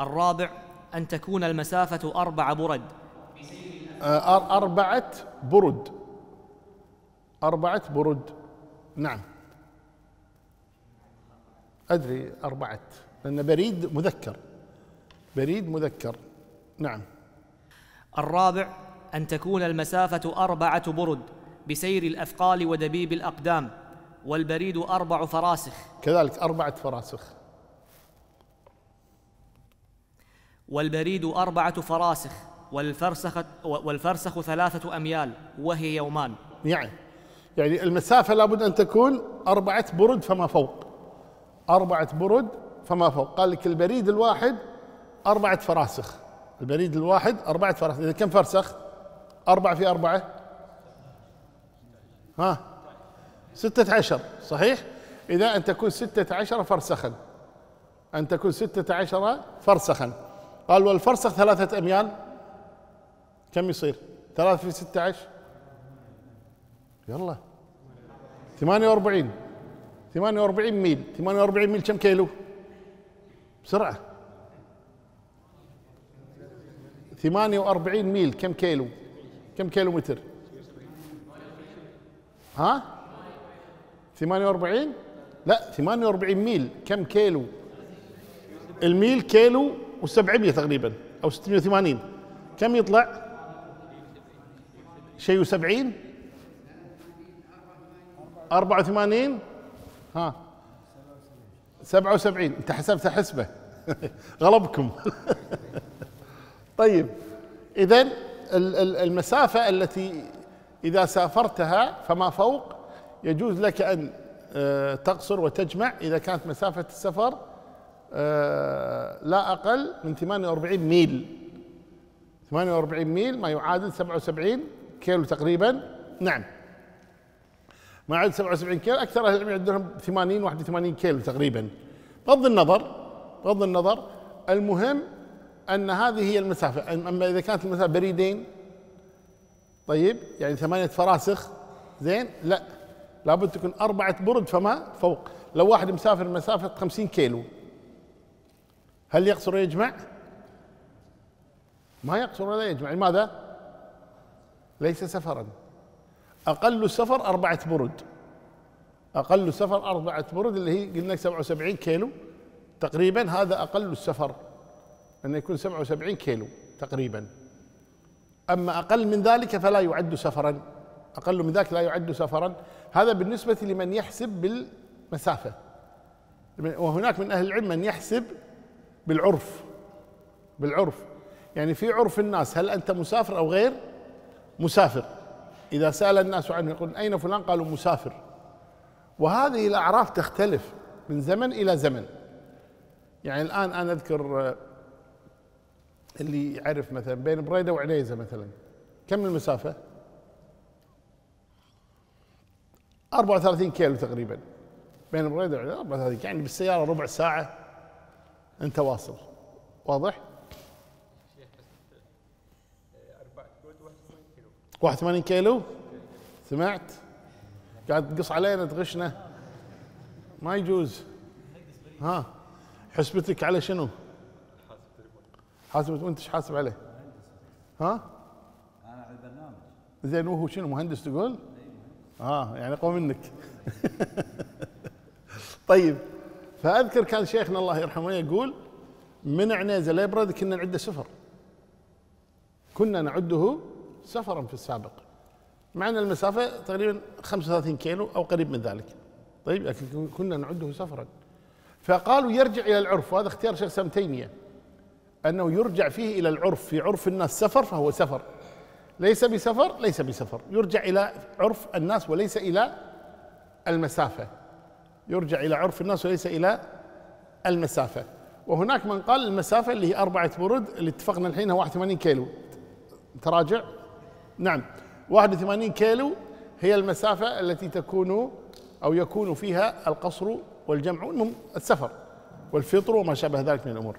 الرابع أن تكون المسافة أربع برد. أر- أربعة برد. أربعة برد. نعم. أدري أربعة لأن بريد مذكر. بريد مذكر. نعم. الرابع أن تكون المسافة أربعة برد بسير الأثقال ودبيب الأقدام والبريد أربع فراسخ. كذلك أربعة فراسخ. والبريد أربعة فراسخ والفرسخ, والفرسخ ثلاثة أميال وهي يومان. يعني يعني المسافة لابد أن تكون أربعة برد فما فوق. أربعة برد فما فوق. قال لك البريد الواحد أربعة فراسخ. البريد الواحد أربعة فراسخ. إذا كم فرسخ؟ أربعة في أربعة؟ ها؟ ستة عشر. صحيح؟ إذا أن تكون ستة عشر فرسخا. أن تكون ستة عشر فرسخا. قال والفرسخ ثلاثة أميال؟ كم يصير؟ ثلاثة في ستة عشر؟ يلا. 48 48 ميل. 48 ميل كم كيلو؟ بسرعة. 48 ميل كم كيلو؟ كم كيلو متر؟ ها؟ 48 لا 48 ميل كم كيلو؟ الميل كيلو و700 تقريبا أو 680 كم يطلع؟ شيء و70 84 ها. 77 أنت حسبتها حسبة. غلبكم. طيب. اذا المسافة التي إذا سافرتها فما فوق؟ يجوز لك أن آه، تقصر وتجمع إذا كانت مسافة السفر لا أقل من 48 ميل. 48 ميل ما يعادل 77 كيلو تقريبا. نعم. ما يعادل 77 كيلو أكثر أهل العلم عندهم 80 81 كيلو تقريبا. بغض النظر بغض النظر المهم أن هذه هي المسافة. أما إذا كانت المسافة بريدين طيب يعني ثمانية فراسخ زين لا. لابد تكون أربعة برد فما فوق. لو واحد مسافر مسافة 50 كيلو. هل يقصر ويجمع؟ ما يقصر ولا يجمع. لماذا؟ ليس سفرا. أقل السفر أربعة برد. أقل السفر أربعة برد اللي هي قلنا 77 كيلو. تقريبا هذا أقل السفر أن يكون 77 كيلو تقريبا. أما أقل من ذلك فلا يعد سفرا. أقل من ذلك لا يعد سفرا. هذا بالنسبة لمن يحسب بالمسافة. وهناك من أهل العلم من يحسب بالعرف بالعرف. يعني في عرف الناس هل أنت مسافر أو غير؟ مسافر. إذا سأل الناس عنه يقول أين فلان؟ قالوا مسافر. وهذه الأعراف تختلف من زمن إلى زمن. يعني الآن أنا أذكر اللي يعرف مثلا بين بريدة وعنيزة مثلا. كم المسافة؟ 34 كيلو تقريبا. بين بريدة وعنيزة 34 يعني بالسيارة ربع ساعة. أنت واصل. واضح؟ 81 كيلو. سمعت؟ قاعد تقص علينا تغشنا. ما يجوز. ها؟ حسبتك على شنو؟ حاسبت وانت إيش حاسب عليه؟ ها؟ أنا على البرنامج زين وهو شنو مهندس تقول؟ آه يعني اقوى منك. طيب. فأذكر كان شيخنا الله يرحمه يقول من عنيزه ليبرد كنا نعده سفر. كنا نعده سفرا في السابق. مع ان المسافة تقريبا 35 كيلو أو قريب من ذلك. طيب لكن كنا نعده سفرا. فقالوا يرجع إلى العرف وهذا اختيار شيخ سام تيمية. أنه يرجع فيه إلى العرف في عرف الناس سفر فهو سفر. ليس بسفر ليس بسفر. يرجع إلى عرف الناس وليس إلى المسافة. يرجع إلى عرف الناس وليس إلى المسافة. وهناك من قال المسافة اللي هي أربعة برد اللي اتفقنا الحين 81 كيلو. تراجع؟ نعم. 81 كيلو هي المسافة التي تكون أو يكون فيها القصر والجمع السفر والفطر وما شابه ذلك من الأمور.